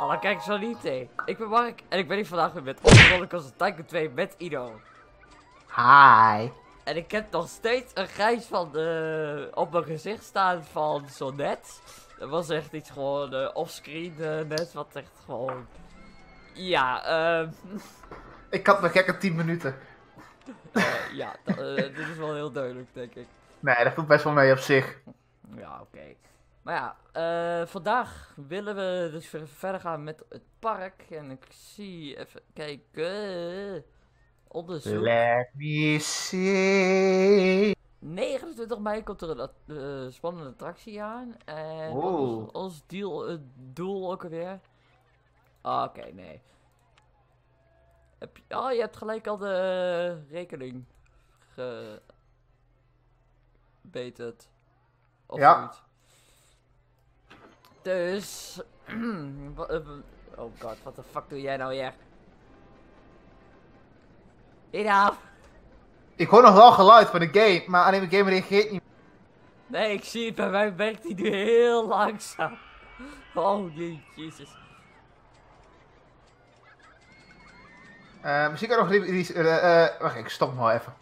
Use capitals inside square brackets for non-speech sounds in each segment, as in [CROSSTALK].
Alla, kijk zo niet, hé. Ik ben Mark en ik ben hier vandaag weer met Rollercoaster Tycoon 2 met Ido. Hi. En ik heb nog steeds een grijs van de, op mijn gezicht staan van zo'n net. Dat was echt iets gewoon eh, offscreen eh, net, wat echt gewoon... Ja, ehm [LAUGHS] Ik had mijn gekke 10 minuten. eh, ja, eh, dit is wel heel duidelijk, denk ik. Nee, dat voelt best wel mee op zich. Ja, oké. Maar ja, eh, vandaag willen we dus verder gaan met het park. En ik zie even kijken. Onderzoek. Let me see. 29 mei komt er een eh, spannende attractie aan. En is ons deal, het doel ook alweer? Ah, Oké, nee. Heb je, oh, je hebt gelijk al de rekening gebeterd. Of Ja. zoiets. Dus... [CLEARS THROAT] eh, oh god, wat de fuck doe jij nou weer? Ida! Ik hoor nog wel geluid van de game, maar alleen de game reageert niet. Nee, ik zie het, bij mij werkt hij nu heel langzaam. Oh jee, jezus. Eh, misschien kan nog eh, wacht, ik stop nog wel even.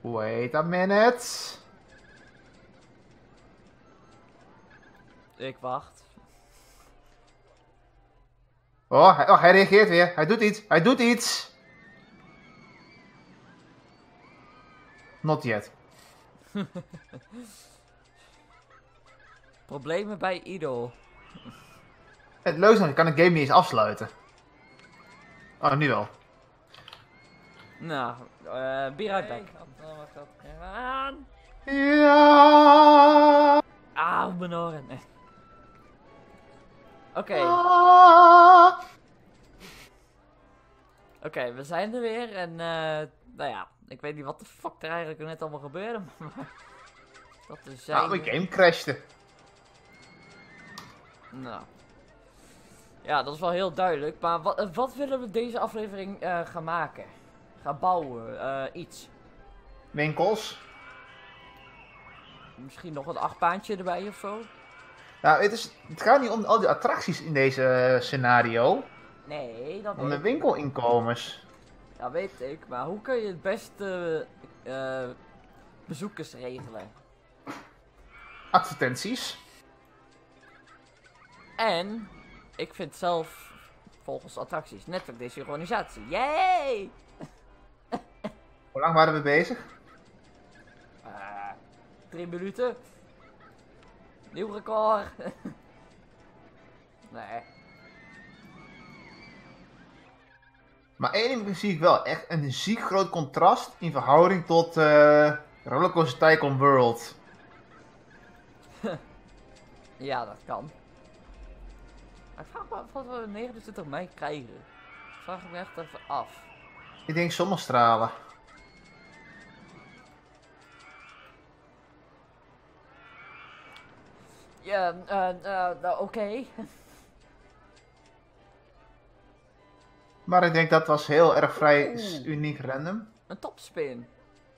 Wait a minute. Ik wacht. Oh hij, oh, hij reageert weer. Hij doet iets. Hij doet iets. Not yet. [LAUGHS] Problemen bij Ido. Het leuke is nog, ik kan de game niet eens afsluiten. Oh, nu wel. Nou, eh be right back. aan. Ja. Auw, mijn oren. Oké, Ah. oké, we zijn er weer en eh, nou ja, ik weet niet wat de fuck er eigenlijk net allemaal gebeurde, [LAUGHS] maar dat is zijn. Nou, mijn game crashte. Nou. Ja, dat is wel heel duidelijk. Maar wat, eh, wat willen we deze aflevering eh, gaan maken? Gaan bouwen? eh, iets. Winkels. Misschien nog een achtbaantje erbij of zo? Nou, het, is, het gaat niet om al die attracties in deze eh, scenario. Nee, dat Om de winkelinkomens. Ja, weet ik. Maar hoe kun je het beste eh, bezoekers regelen? Advertenties. En ik vind zelf volgens attracties netwerk desynchronisatie. Yay! Hoe lang waren we bezig? Eh, drie minuten. Nieuw record. [LAUGHS] nee. Maar één ding zie ik wel. Echt een ziek groot contrast in verhouding tot eh Rollercoaster Tycoon World. [LAUGHS] Ja, dat kan. Maar ik vraag me af wat we 29 mei krijgen. Vraag ik me echt even af. Ik denk zonnestralen. Ja, eh, eh, nou, oké. [LAUGHS] Maar ik denk dat was heel erg vrij Oeh. uniek random. Een topspin.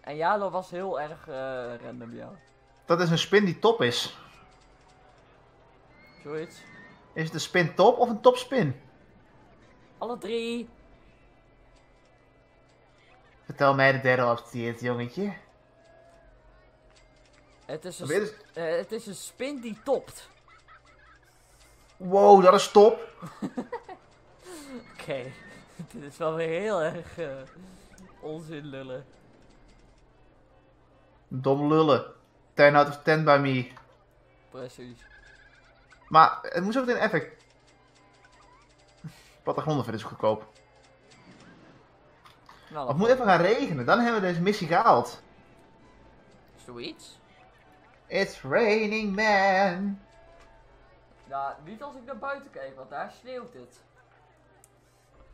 En Jalo was heel erg eh, random, ja. Dat is een spin die top is. Zoiets. Is het een spin top of een topspin? Alle drie. Vertel mij de derde optie, het jongetje. Het is, een, eh, het is een spin die topt. Wow, dat is top. [LAUGHS] Oké. [LAUGHS] Dit is wel weer heel erg eh, onzin lullen. Dom lullen. 10 out of 10 bij me. Precies. Maar het moest ook meteen effect. [LAUGHS] Plattegronden vinden is goedkoop. Nou, Het moet even gaan regenen, dan hebben we deze missie gehaald. Zoiets. It's raining man. Ja, niet als ik naar buiten kijk, want daar sneeuwt het.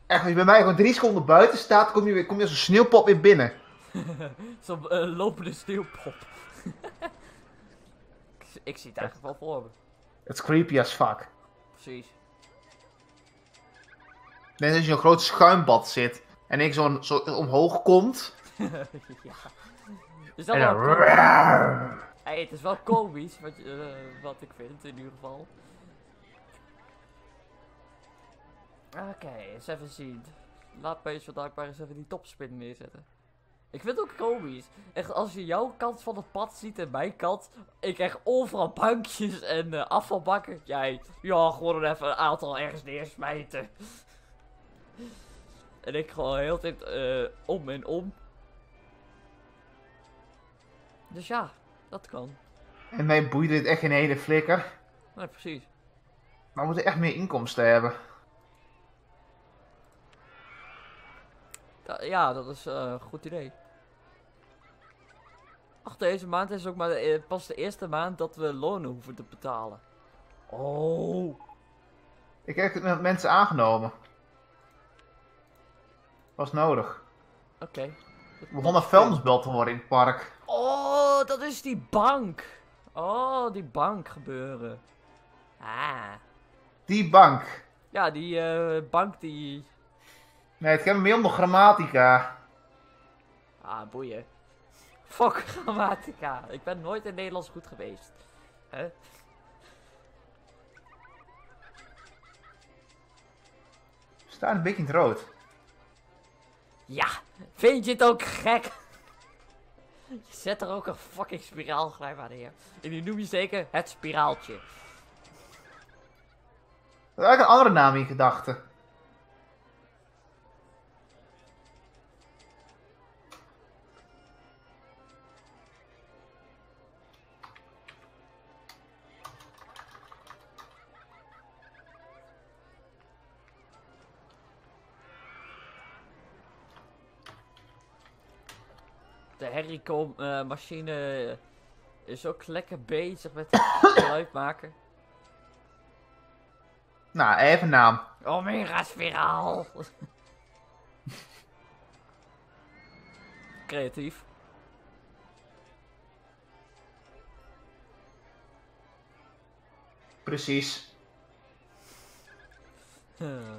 Echt, als je bij mij gewoon drie seconden buiten staat, kom je, weer, kom je als een sneeuwpop weer binnen. [LAUGHS] Zo'n eh, lopende sneeuwpop. [LAUGHS] ik, ik zie het eigenlijk wel voor me. Het is creepy as fuck. Precies. Net als je in een groot schuimbad zit en ik zo, zo omhoog komt. [LAUGHS] ja. Is dat En wel? Hey, het is wel komisch, wat, eh, wat ik vind in ieder geval. Oké, eens even zien. Laat mij zo dankbaar eens even die topspin neerzetten. Ik vind het ook komisch. Echt, als je jouw kant van het pad ziet en mijn kant. Ik krijg overal bankjes en eh, afvalbakken. Jij, ja, gewoon even een aantal ergens neersmijten. en ik gewoon de hele tijd eh, om en om. Dus ja, dat kan. En mij boeit dit echt geen hele flikker. Nee, precies. Maar we moeten echt meer inkomsten hebben. Ja, ja, dat is eh, een goed idee. Ach, deze maand is ook maar de, eh, pas de eerste maand dat we lonen hoeven te betalen. Oh. Ik heb het met mensen aangenomen. Was nodig. Oké. Er begon een vuilnisbelt te worden in het park. Oh, dat is die bank. Oh, die bank gebeuren. Ah. Die bank. Ja, die eh, bank die... Nee, het gaat meer om de grammatica. Ah, boeien. Fuck [LAUGHS] grammatica. Ik ben nooit in Nederlands goed geweest. Hè? We staan een beetje in het rood. Ja, vind je het ook gek? Je zet er ook een fucking spiraalglijm aan neer. En die noem je zeker het spiraaltje. Dat is eigenlijk een andere naam in gedachten. De Herricom-machine is ook lekker bezig met [COUGHS] geluid maken. Nou, even naam. Omega-spiraal. [LAUGHS] Creatief. Precies. [LAUGHS] Huh.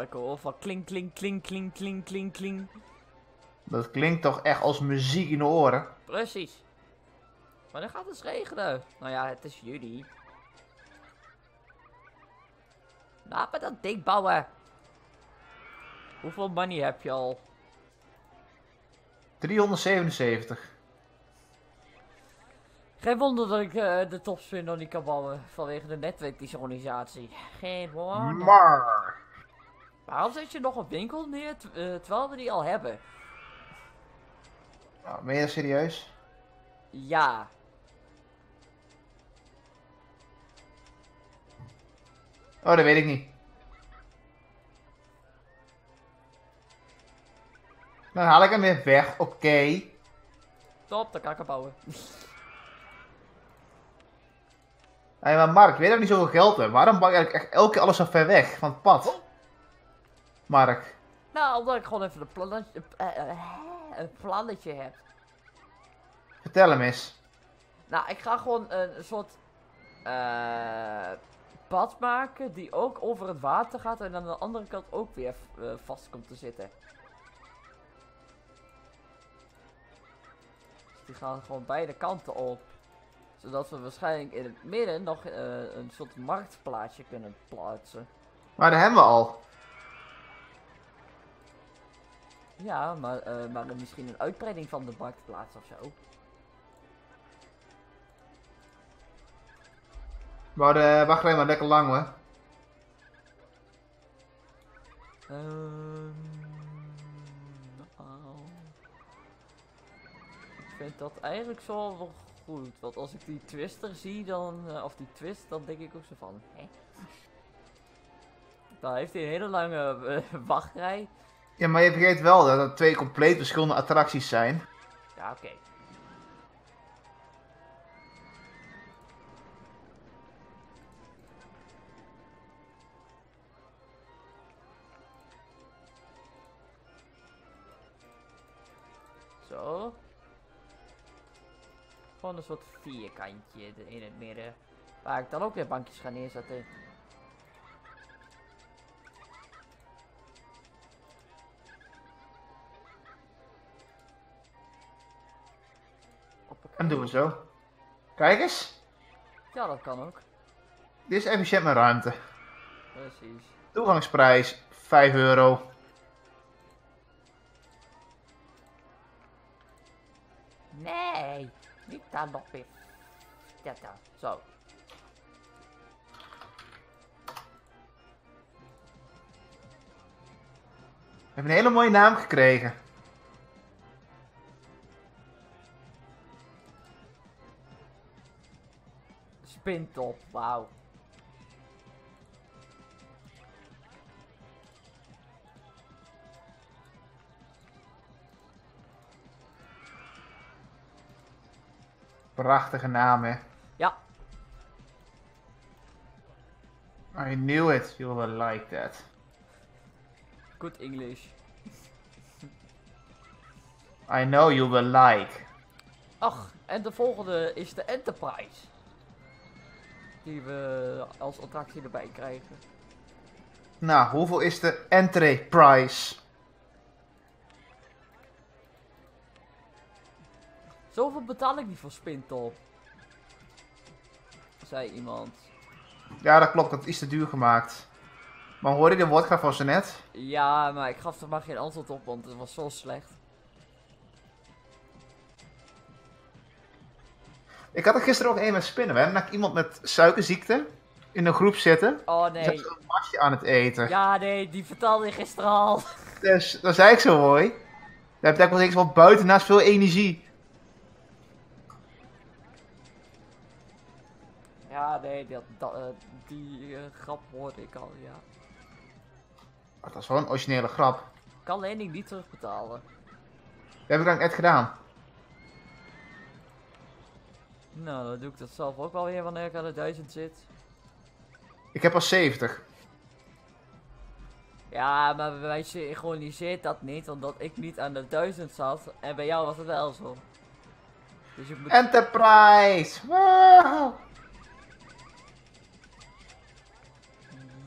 Ik hoor van klink, klink, klink, klink, klink, klink, klink. Dat klinkt toch echt als muziek in de oren. Precies. Maar dan gaat het regenen. Nou ja, het is juli. Laat me dat ding bouwen. Hoeveel money heb je al? 377. Geen wonder dat ik eh, de topspin nog niet kan bouwen vanwege de netwerksynchronisatie. Geen wonder. Maar. Waarom zet je nog een winkel neer t- eh, terwijl we die al hebben? Nou, ben je dat serieus? Ja. Oh, dat weet ik niet. Dan haal ik hem weer weg, oké. Top, dan kan ik hem bouwen. [LAUGHS] Hé, maar Mark, weet dat we niet zoveel geld hebben? Waarom bouw je eigenlijk echt elke keer alles zo ver weg van het pad? Mark. nou, omdat ik gewoon even een plannetje, eh, een plannetje heb. Vertel hem eens. Nou, ik ga gewoon een soort eh, pad maken die ook over het water gaat en aan de andere kant ook weer eh, vast komt te zitten. Dus die gaan gewoon beide kanten op. Zodat we waarschijnlijk in het midden nog een soort marktplaatsje kunnen plaatsen. Maar dat hebben we al. Ja, maar, eh, maar misschien een uitbreiding van de marktplaats of zo. Maar de wacht alleen maar lekker lang hoor. Ehm, nou. Ik vind dat eigenlijk zo wel goed. Want als ik die twister zie, dan, eh, of die twist, dan denk ik ook zo van, hè? Dan heeft hij een hele lange [LAUGHS] wachtrij. Ja, maar je vergeet wel dat het twee compleet verschillende attracties zijn. Ja, oké. Zo. Gewoon een soort vierkantje in het midden. Waar ik dan ook weer bankjes ga neerzetten. En doen we zo. Kijk eens. Ja, dat kan ook. Dit is efficiënt met ruimte. Precies. Toegangsprijs 5 euro. Nee, niet daar nog weer. Ja, daar. Zo. We hebben een hele mooie naam gekregen. Spintop, wauw. Prachtige naam, hè. Ja, I knew it. You will like that. good English. I know you will like. Ach, en de volgende is de Enterprise. Die we als attractie erbij krijgen. Nou, hoeveel is de entree price? Zoveel betaal ik niet voor Spintop. Zei iemand. Ja, dat klopt. Dat is te duur gemaakt. Maar hoor je de woordgraaf van zo net? Ja, maar ik gaf er maar geen antwoord op, want het was zo slecht. Ik had er gisteren ook een met spinnen. had ik iemand met suikerziekte in een groep zitten. Oh nee. een masje aan het eten. Ja, nee, die vertaalde je gisteren al. [LAUGHS] Dus dan zei ik zo mooi. Dan heb ik wel niks van buiten naast veel energie. Ja, nee, dat, dat, eh, die eh, grap hoorde ik al, ja. Dat was wel een originele grap. Ik kan lening niet terugbetalen. Dat heb ik dan net gedaan. Nou, dan doe ik dat zelf ook wel weer wanneer ik aan de 1000 zit. Ik heb al 70. Ja, maar bij mij synchroniseert dat niet, omdat ik niet aan de 1000 zat. En bij jou was het wel zo. Dus ik moet... Enterprise! Wow!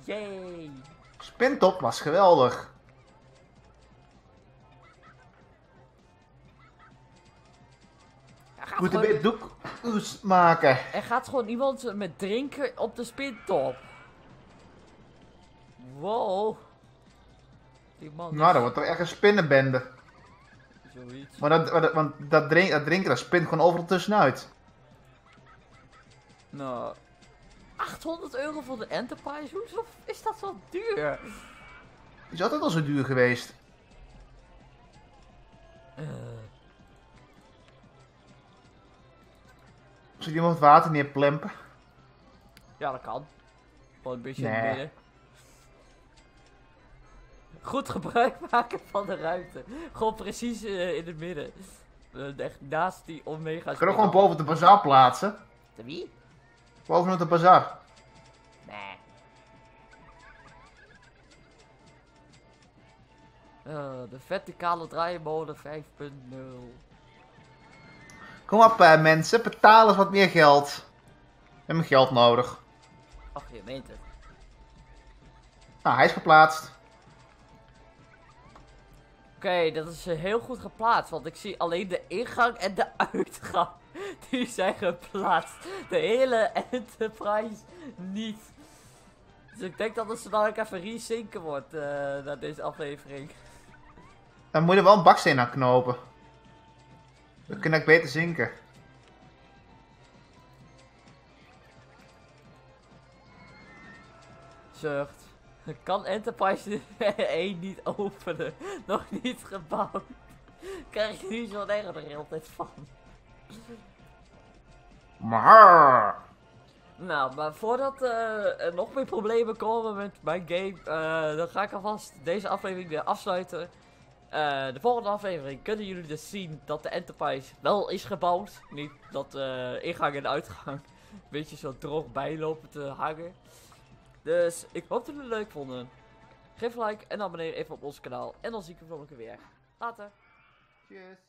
Yay! Spintop was geweldig. Er gaat, Moet doek maken. er gaat gewoon iemand met drinken op de spintop. Wow. Die man Nou, dat wordt toch echt een spinnenbende. zoiets. Maar dat, maar dat- want dat, drink, dat drinken, dat spint gewoon overal tussenuit. Nou, 800 euro voor de Enterprise? Hoezo is dat zo duur? Is altijd al zo duur geweest. Zou iemand het water neerplempen? ja, dat kan. Gewoon een beetje in het midden. Goed gebruik maken van de ruimte. Gewoon precies eh, in het midden. Eh, echt naast die omega. Kan ook gewoon boven de bazaar plaatsen. De wie? Bovenop de bazaar. Nee. Eh, de verticale draaimolen 5.0. Kom op eh, mensen, betaal eens wat meer geld. We hebben geld nodig. Ach, je meent het. Nou, hij is geplaatst. Oké, dat is eh, heel goed geplaatst, want ik zie alleen de ingang en de [LAUGHS] uitgang. Die zijn geplaatst. De hele Enterprise niet. Dus ik denk dat het zo dadelijk even resinken wordt eh na deze aflevering. Dan moet je er wel een baksteen aan knopen. Dan kan ik beter zinken. Zucht. Kan Enterprise 1 [LAUGHS] niet openen? Nog niet gebouwd. Krijg je nu zo'n erg er heel tijd van. Maar. Nou, maar voordat eh, er nog meer problemen komen met mijn game, eh, dan ga ik alvast deze aflevering weer afsluiten. Eh, de volgende aflevering kunnen jullie dus zien dat de Enterprise wel is gebouwd. Niet dat de ingang en uitgang een beetje zo droog bijlopen te hangen. Dus ik hoop dat jullie het leuk vonden. Geef een like en abonneer even op ons kanaal. En dan zie ik je volgende keer weer. Later. Tjus.